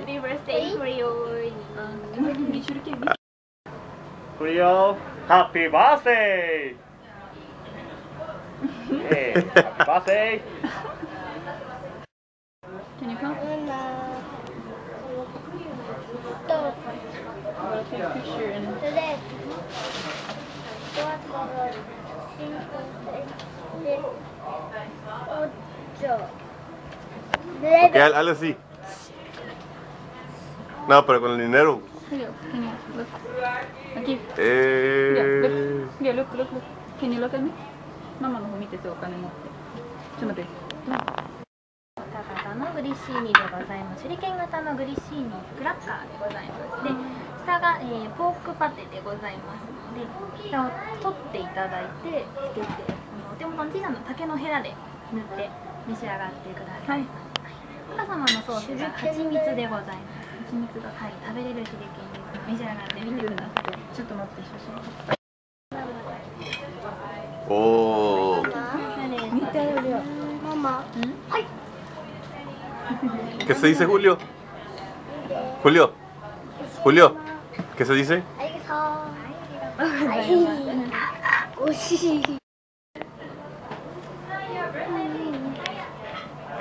手裏剣見 Julio, happy birthday! Hey, happy birthday! Can you count? と I'm gonna take a picture and それでド No, pero con el dinero. Julio, can you look? Aquí. Eh... Julio, look, look, look. Can you look at me? ママの方見ててお金持って。ちょっと待って。高型のグリッシーニでございます手裏剣型のグリッシーニクラッカーでございますで下が、えーポークパテでございますので下を取っていただいてつけてお手元の小さな竹のヘラで塗って召し上がってください、はい、お母様のソースが蜂蜜でございます蜂蜜がはい食べれる手裏剣です召し上がってみてくださいちょっと待って、写真撮って。Oh. 見てよ、りょう。mamá ¿Qué se dice, Julio? Julio. Julio. ¿Qué se dice? ありがとう。おいしい。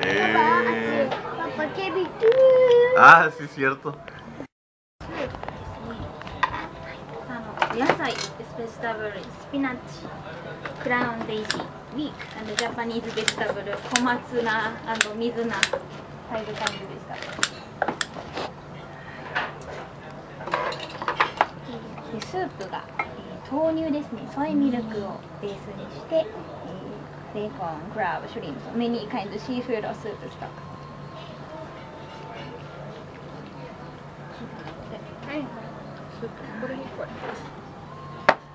Eh... Papá, qué vi tú. Ah, sí, cierto. あのお野菜、スペシタブル、スピナッチ、クラウンデイジー、ウィーク、and ジャパニーズベジタブル、小松菜、水菜、入る感じでした。でスープが、えー豆乳ですね、 soy milk をベースにして、えー bacon、crab、shrimp、many kind seafood soup stock。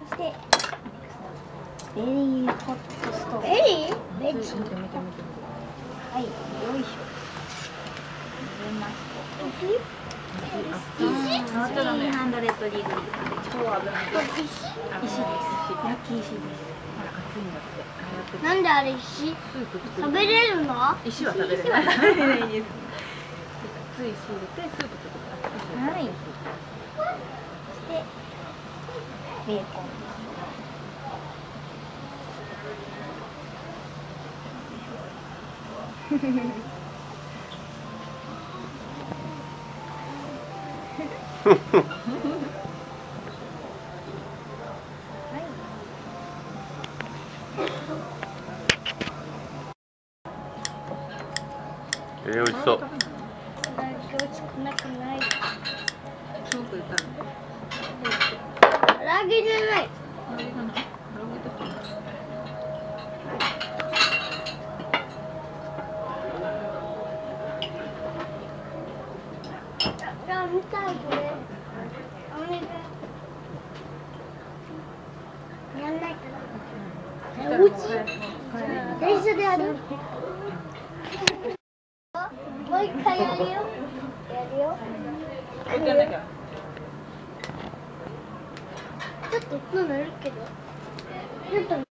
そして、 very hot stone。very ve。はい、よい。しょ。入れますと。あ、ちょっとダメ。300 degree さんで超危ない。です。石です。焼き石です。ほら、熱い。なんであれ石。食べれるの石は食べれない。食べれない。です。熱い。石入れて、スープ作る。はい。そして、ベーコンです。えー、美味しそう。今日少なくない。スープい？ったの。唐揚げじゃない。あれがない。ロングとか。いや見たいこれ。お願い。やんないかな。え、おうち。電車でやる？もう一回やるよ。やるよ。ちょっと音鳴るけど。